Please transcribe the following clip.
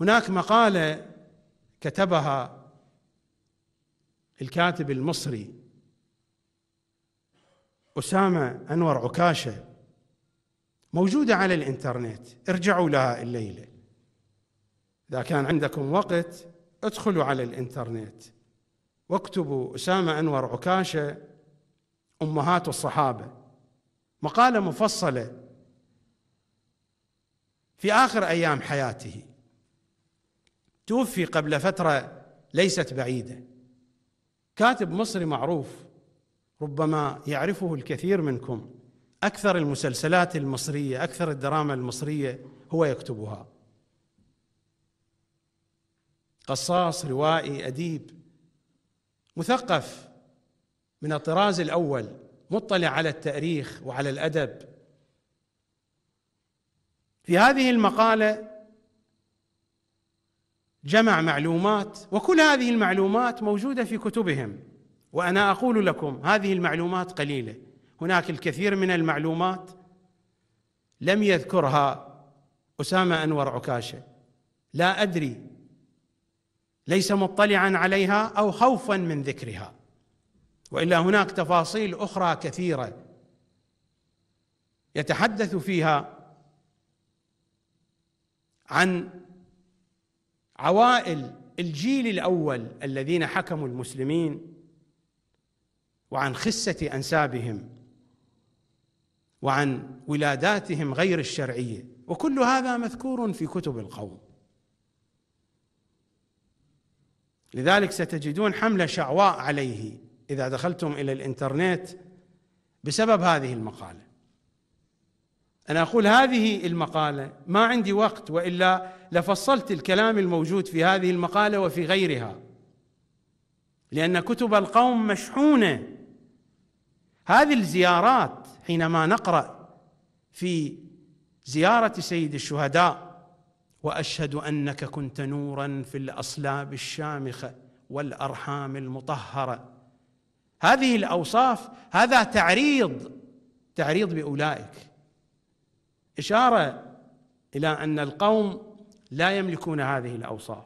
هناك مقالة كتبها الكاتب المصري أسامة أنور عكاشة موجودة على الإنترنت ارجعوا لها الليلة. إذا كان عندكم وقت ادخلوا على الإنترنت. واكتبوا أسامة أنور عكاشة أمهات الصحابة. مقالة مفصلة في آخر أيام حياته. توفي قبل فترة ليست بعيدة. كاتب مصري معروف ربما يعرفه الكثير منكم. أكثر المسلسلات المصرية أكثر الدراما المصرية هو يكتبها. قصاص روائي أديب. مثقف من الطراز الأول مطلع على التاريخ وعلى الأدب. في هذه المقالة جمع معلومات وكل هذه المعلومات موجودة في كتبهم. وأنا أقول لكم هذه المعلومات قليلة. هناك الكثير من المعلومات لم يذكرها أسامة أنور عكاشة. لا أدري. ليس مطلعا عليها أو خوفا من ذكرها. وإلا هناك تفاصيل أخرى كثيرة يتحدث فيها عن عوائل الجيل الأول الذين حكموا المسلمين وعن خسة أنسابهم وعن ولاداتهم غير الشرعية وكل هذا مذكور في كتب القوم. لذلك ستجدون حملة شعواء عليه إذا دخلتم إلى الإنترنت بسبب هذه المقالة. أنا أقول هذه المقالة ما عندي وقت وإلا لفصلت الكلام الموجود في هذه المقالة وفي غيرها. لأن كتب القوم مشحونة. هذه الزيارات حينما نقرأ في زيارة سيد الشهداء وأشهد أنك كنت نورا في الأصلاب الشامخة والأرحام المطهرة. هذه الأوصاف هذا تعريض تعريض بأولئك. إشارة إلى أن القوم لا يملكون هذه الأوصاف.